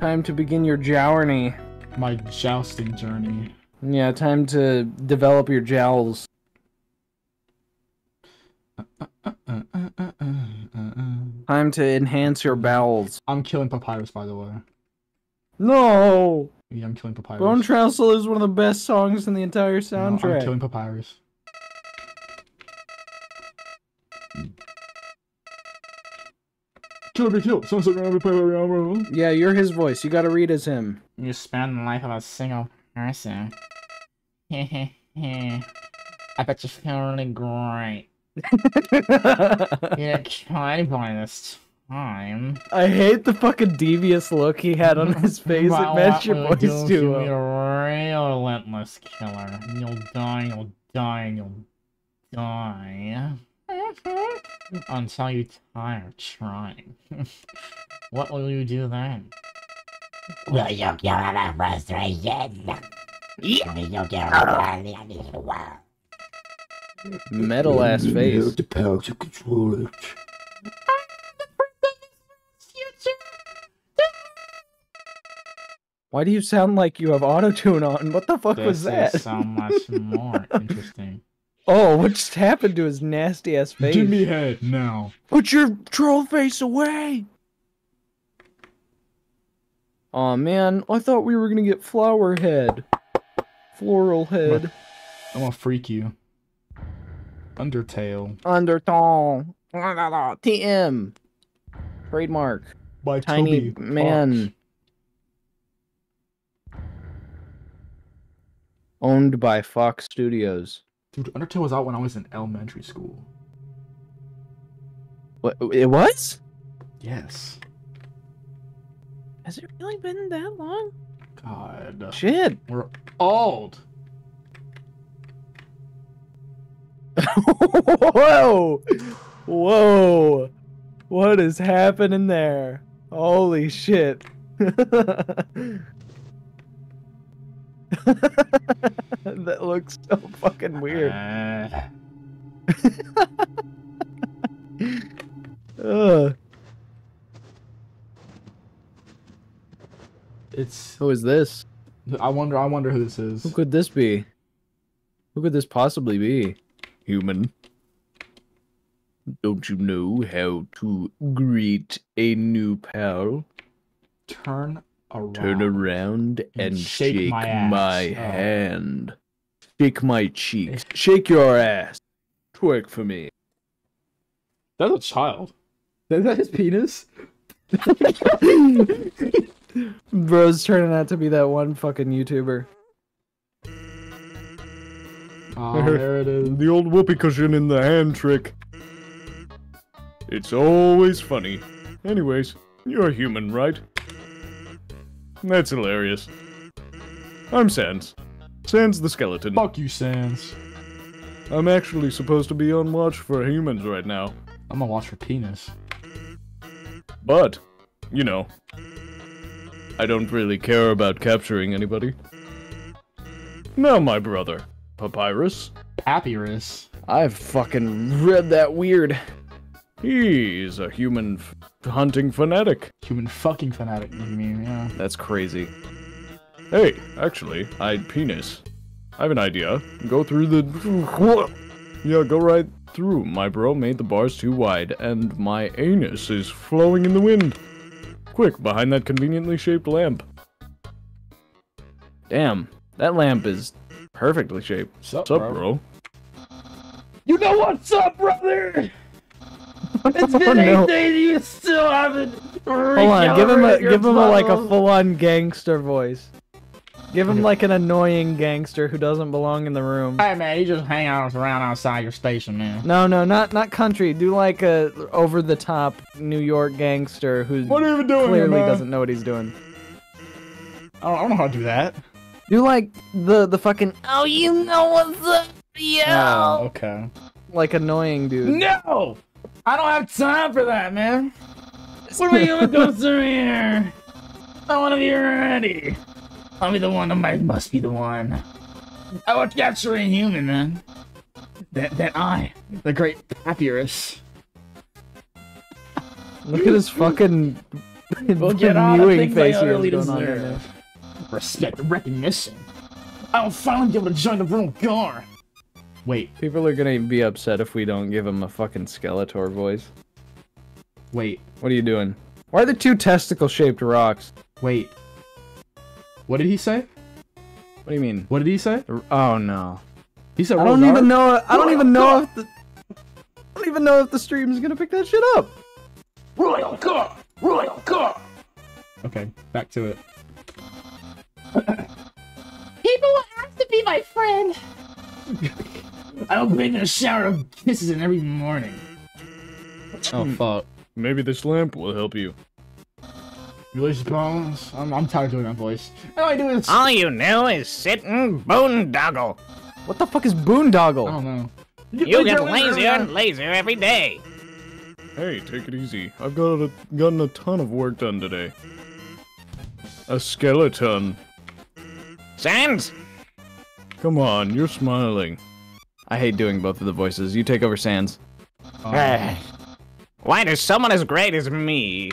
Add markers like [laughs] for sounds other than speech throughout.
Time to begin your journey. My jousting journey. Yeah, time to develop your jowls. Uh, uh, uh. Time to enhance your bowels. I'm killing Papyrus, by the way. No! Yeah, I'm killing Papyrus. Bonetrousle is one of the best songs in the entire No, I'm killing Papyrus. Kill be killed. Sounds like I'm gonna play yeah, you're his voice. You gotta read as him. You spend the life of a single person. [laughs] I bet you feel really great. [laughs] You're excited by this time. I hate the fucking devious look he had on his [laughs] face. It But matched your voice do too to well. be a real relentless killer. You'll die, you'll die, you'll die. [laughs] Until you tire trying. [laughs] what will you do then? Will you kill my frustration? Will you kill my world? Metal ass face. the power to control it. Why do you sound like you have auto tune on? What the fuck was that? This that? is so much more [laughs] interesting. Oh, what just happened to his nasty ass face? Give me head now. Put your troll face away! Aw man, I thought we were gonna get flower head. Floral head. I'm gonna freak you. Undertale Undertale. TM. Trademark. by Tiny Toby man. Owned by Fox Studios. Dude, Undertale was out when I was in elementary school. What? It was? Yes. Has it really been that long? God. Shit. We're old. [laughs] Whoa! Whoa! What is happening there? Holy shit. [laughs] [laughs] that looks so fucking weird. Uh, [laughs] Ugh. it's. Who is this? I wonder. I wonder who this is. Who could this be? Who could this possibly be? Human. Don't you know how to greet a new pal? Turn around. Turn around And and shake shake, my my. Oh. hand. Shake my cheeks. Shake your ass. Twerk for me. That's a child. [laughs] Is that his penis? [laughs] Bro's turning out to be that one fucking YouTuber. Oh, [laughs] there it is. The old whoopee cushion in the hand trick. It's always funny. Anyways, you're human, right? That's hilarious. I'm Sans. Sans the skeleton. Fuck you, Sans. I'm actually supposed to be on watch for humans right now. I'm gonna watch for penis. But, you know, I don't really care about capturing anybody. Now, my brother, Papyrus. Papyrus. I've fucking read that weird. He's a human f- hunting fanatic. Human fucking fanatic, you mean, yeah. That's crazy. Hey, actually, I'd penis. I have an idea. Go through the. Yeah, go right through. My bro made the bars too wide, and my anus is flowing in the wind. Quick, behind that conveniently shaped lamp. Damn, that lamp is perfectly shaped. Sup, What's up, bro? You know what's up, brother? [laughs] It's oh, been Oh, eight no. days, you still haven't. Hold on, give him a give him a like a full-on gangster voice. Give him like an annoying gangster who doesn't belong in the room. Hey man, you just hang out around outside your station, man. No, no, not not country. Do like a over the top New York gangster who What are you doing clearly here, doesn't know what he's doing. I don't, I don't know how to do that. Do like the the fucking oh you know what's up yo Oh, okay. like annoying dude. No! I don't have time for that, man. What are we gonna go through here? I wanna be ready. I'll be the one, I must be the one. I will capture a human, man. That, that I, the great Papyrus. Look at his [laughs] fucking We'll get [laughs] mewing face here going on deserve. Respect recognition. I will finally be able to join the Royal Guard. Wait, People are gonna be upset if we don't give him a fucking Skeletor voice. wait, What are you doing? Why are the two testicle-shaped rocks? wait. What did he say? What do you mean? What did he say? Oh no. He said I don't even know. I don't even know if the. I don't even know if the stream is gonna pick that shit up. Royal Guard! Royal Guard! Okay, back to it. People will have to be my friend. [laughs] I will bathe in a shower of kisses in every morning. Oh hmm. fuck. Maybe this lamp will help you. Ulysses Bones. I'm, I'm tired of doing that voice. How do I do this? All you know is sit and boondoggle. What the fuck is boondoggle? I don't know. You get lazier and lazier every day. Hey, take it easy. I've got a, gotten a ton of work done today. A skeleton. Sans, Come on, you're smiling. I hate doing both of the voices. You take over Sans. uh, [sighs] why does someone as great as me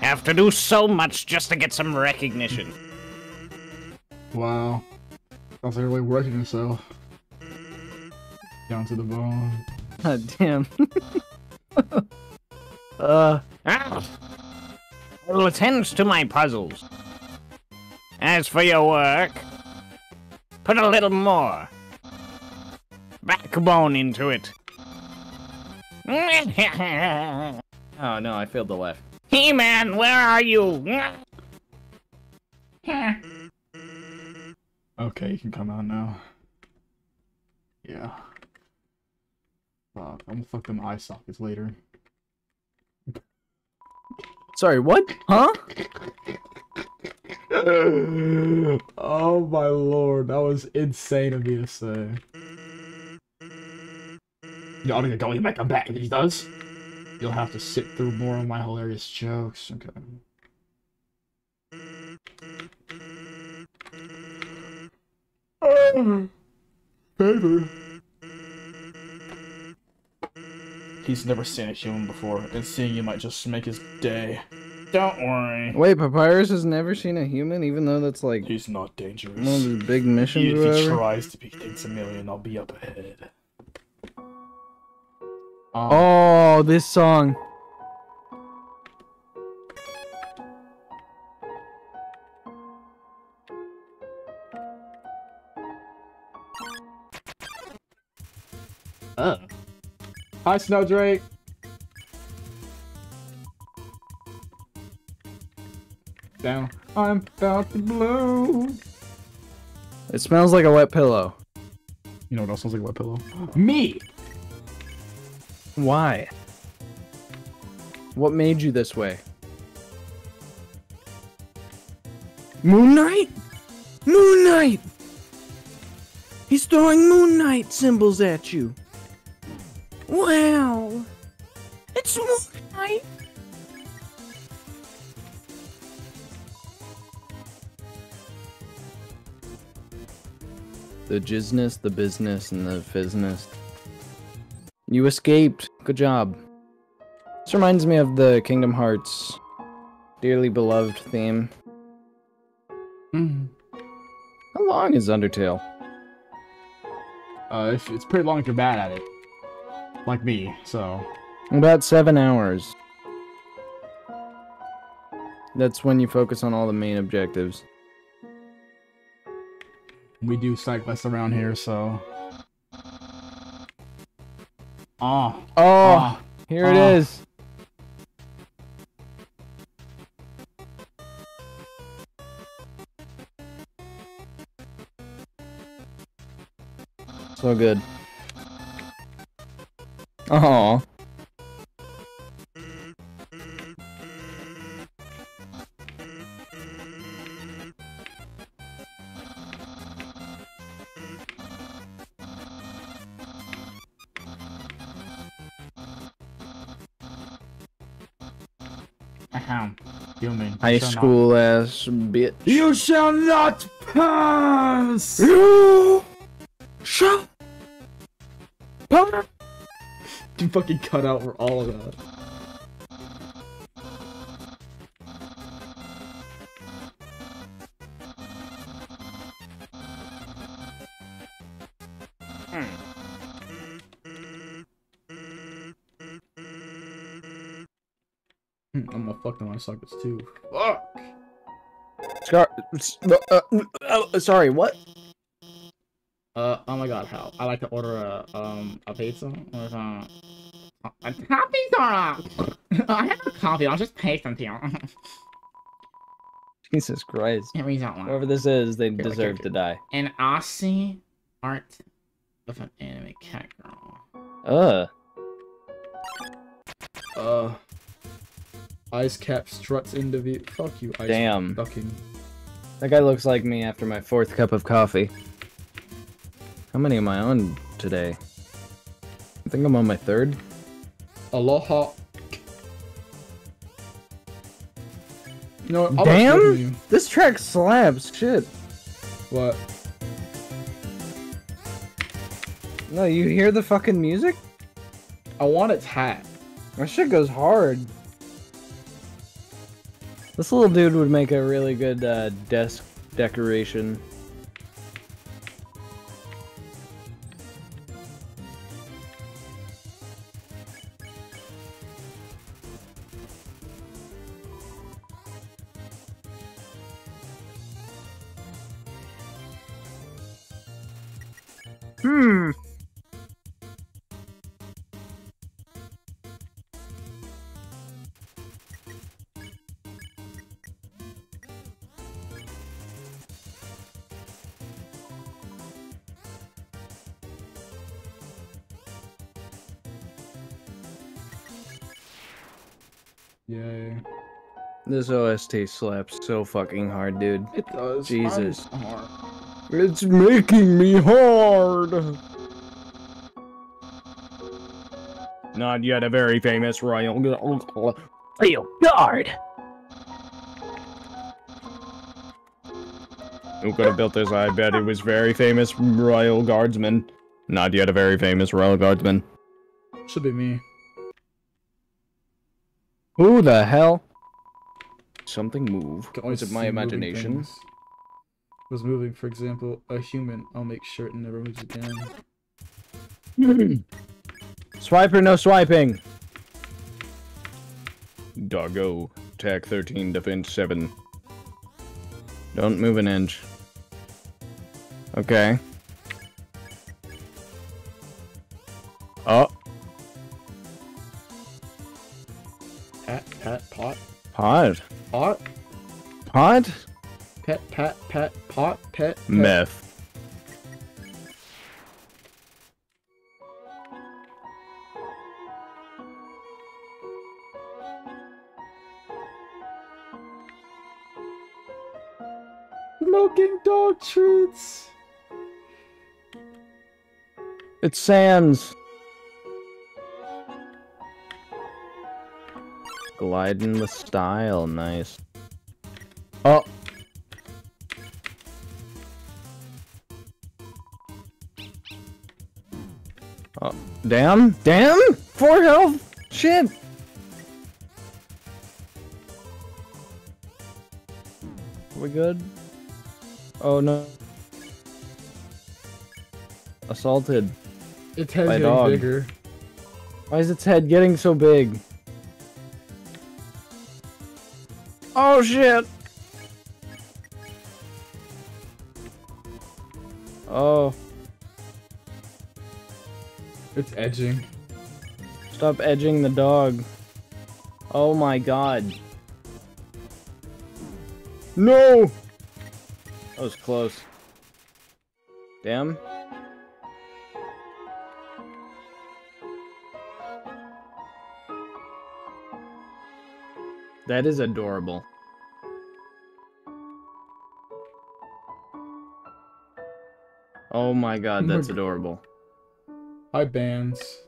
have to do so much just to get some recognition? Wow. Sounds like you're really working yourself. Down to the bone. God damn. [laughs] uh, Ah, I will attend to my puzzles. As for your work, put a little more backbone into it. [laughs] oh no, I failed the left. He-Man, where are you? Okay, you can come out now. Yeah. Fuck, I'm gonna fuck them eye sockets later. Sorry, what? Huh? [laughs] oh my lord, that was insane of me to say. I'm gonna go make a back if he does. You'll have to sit through more of my hilarious jokes. Okay. Paper. He's never seen a human before, and seeing you might just make his day. Don't worry. Wait, Papyrus has never seen a human, even though that's like He's not dangerous. one of his big missions If he tries to be thinks a million, I'll be up ahead. Um, Oh, this song. uh. Hi, Snowdrake. Down. I'm about to blow. It smells like a wet pillow. You know what else smells like a wet pillow? [gasps] Me! Why? What made you this way? Moon Knight? Moon Knight! He's throwing Moon Knight symbols at you. Wow! It's Moon Knight! The jizness, the business, and the fizzness. You escaped. Good job. This reminds me of the Kingdom Hearts dearly beloved theme. Mm. How long is Undertale? Uh, it's, it's pretty long if you're bad at it. Like me, so. About seven hours. That's when you focus on all the main objectives. We do side quests around here, so. Ah. Oh, ah. here it ah. is. So good. Oh. High Shall not- school ass bitch. You shall not pass! You shall You fucking cut out for all of that. I'm gonna fuck them on sockets too. Fuck. Scar. Uh, uh, sorry, what? Uh, oh my god, how? I like to order a um a pizza with uh, a coffee or a. [laughs] I have a coffee. I'll just pay them to you. [laughs] Jesus Christ. Here we go. Whoever this is, they okay, deserve to die. An Aussie art of an anime cat girl. Uh. Uh. Ice cap struts into the. Fuck you, ice Damn. fucking. That guy looks like me after my fourth cup of coffee. How many am I on today? I think I'm on my third. Aloha. You know, what, I'll Damn! This track slaps. Shit. What? No, you hear the fucking music? I want its hat. That shit goes hard. This little dude would make a really good uh, desk decoration. Yay. This OST slaps so fucking hard, dude. It does. Jesus. Mine's hard. It's making me hard. Not yet a very famous royal. Real guard. Who could have built this? I bet it was very famous royal guardsman. Not yet a very famous royal guardsman. Should be me. Who the hell? Something move. Can only Was it my moving imagination? Was moving, for example, a human. I'll make sure it never moves again. [clears throat] Swipe or no swiping? Doggo. Attack 13, defense 7. Don't move an inch. Okay. Pod? pet, pat, pat, pot, pet, pet. Meth. Smoking dog treats. It's Sans. Gliding with style, nice. Oh. Oh, damn, damn, four health, shit. We good? Oh no. Assaulted. Its head's getting dog. bigger. Why is its head getting so big? Oh shit! Oh, It's edging. stop edging the dog. Oh my god. No! That was close. Damn. That is adorable. Oh my god, that's adorable. Hi, bands.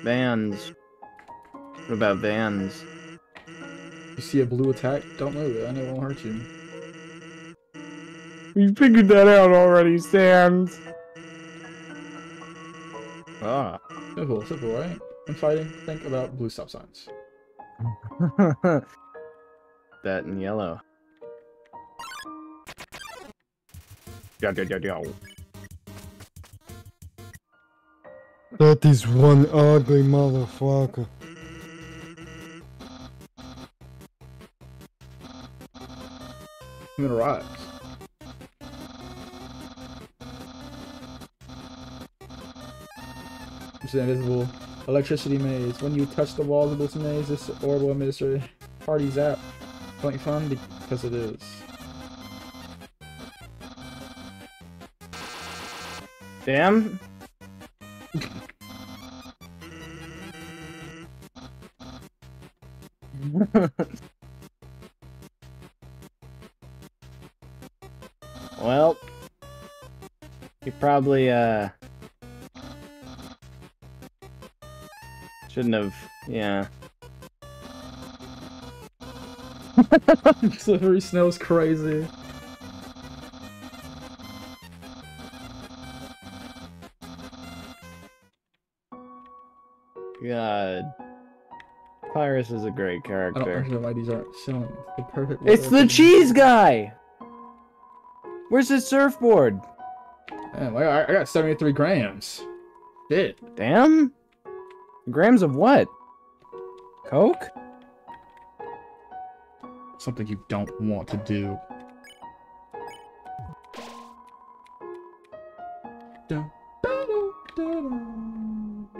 Vans. What about Vans? You see a blue attack? Don't move it. I know it won't hurt you. We figured that out already, Sans. Ah. Simple, simple, right? When fighting, think about blue stop signs. [laughs] that in yellow. Yeah, yeah, yeah, yeah. That is one ugly motherfucker. I'm gonna rock. It's invisible. Electricity maze. When you touch the walls of this maze, this orb will administer parties out. Plenty fun because it is. Damn. well, you probably uh shouldn't have. Yeah. [laughs] Slippery snow's crazy. God. Pyrus is a great I don't character. understand why these aren't showing. The perfect. It's the cheese guy. Where's his surfboard? Damn, I, I got 73 grams. Shit. Damn. Grams of what? Coke? Something you don't want to do.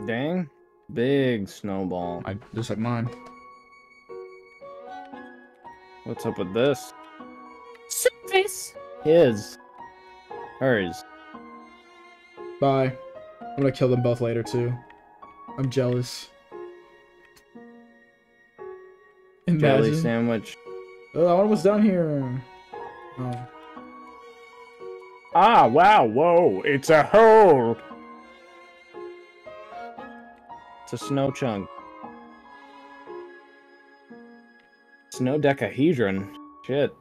Dang. Big snowball. I just like mine. What's up with this? Surface. His. Hers. Bye. I'm gonna kill them both later too. I'm jealous. Jelly Imagine. sandwich. Oh, I was down here. Oh. Ah, wow, whoa, it's a hole. It's a snow chunk. Snow decahedron. Shit.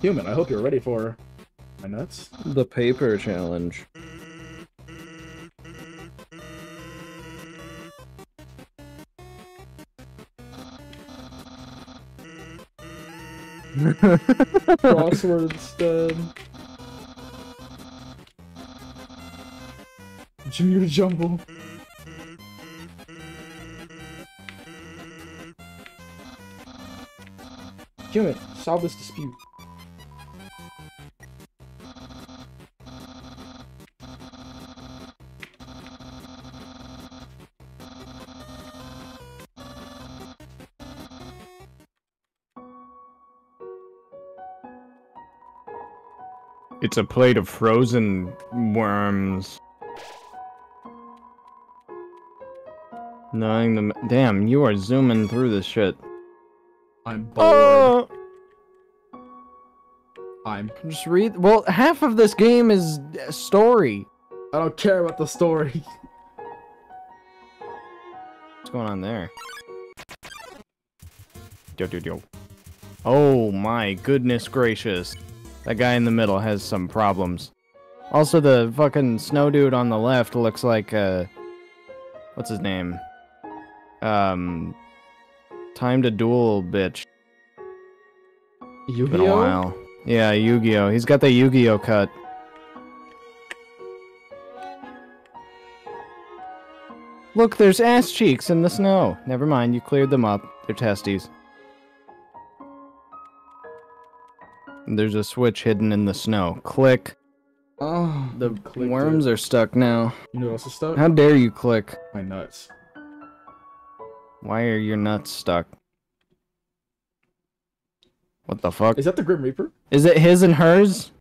Human, I hope you're ready for my nuts. The paper challenge. [laughs] Crossword instead. Junior Jumble. Human, solve this dispute. It's a plate of frozen worms. Knowing the damn, you are zooming through this shit. I'm bored. Oh, I'm. just read. Well, half of this game is uh, story. I don't care about the story. What's going on there? Yo, yo, yo. Oh my goodness gracious. That guy in the middle has some problems. Also, the fucking snow dude on the left looks like, uh... What's his name? Um... Time to duel, bitch. Been a Yu-Gi-Oh? while. Yeah, Yu-Gi-Oh! He's got the Yu-Gi-Oh! cut. Look, there's ass cheeks in the snow. Never mind, you cleared them up. They're testes. There's a switch hidden in the snow. Click. Oh, The worms it. are stuck now. You know what else is stuck? How dare you click? My nuts. Why are your nuts stuck? What the fuck? Is that the Grim Reaper? Is it his and hers?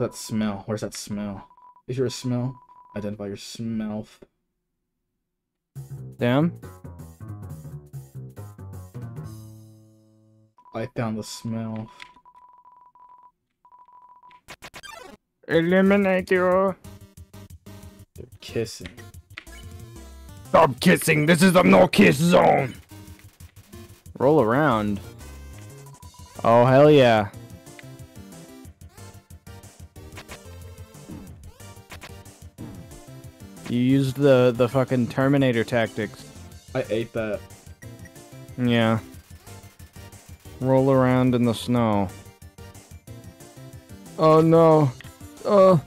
That smell. Where's that smell? Is you're a smell, identify your smell. Damn. I found the smell. Eliminate you. They're kissing. Stop kissing. This is a no kiss zone. Roll around. Oh, hell yeah. You used the, the fucking Terminator tactics. I ate that. Yeah. Roll around in the snow. Oh no. Oh.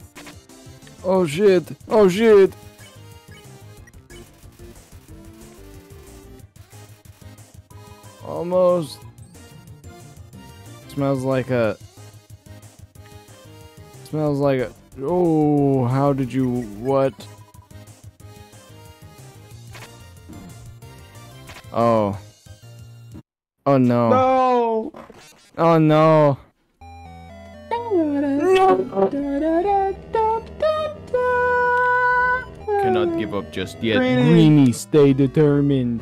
Oh shit. Oh shit. Smells like a. Smells like a. Oh, how did you. What? Oh. Oh no. No. Oh no. Cannot give up just yet. Greenie. Greenie, stay determined.